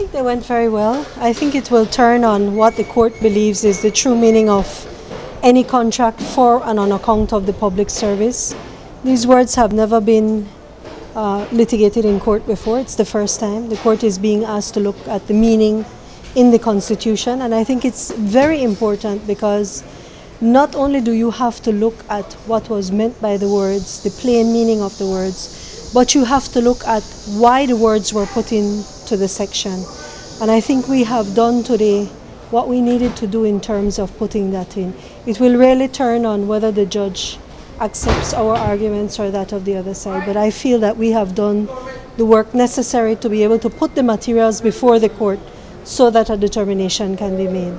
think they went very well. I think it will turn on what the court believes is the true meaning of any contract for and on account of the public service. These words have never been uh, litigated in court before. It's the first time. The court is being asked to look at the meaning in the Constitution, and I think it's very important because not only do you have to look at what was meant by the words, the plain meaning of the words, but you have to look at why the words were put into the section. And I think we have done today what we needed to do in terms of putting that in. It will really turn on whether the judge accepts our arguments or that of the other side. But I feel that we have done the work necessary to be able to put the materials before the court so that a determination can be made.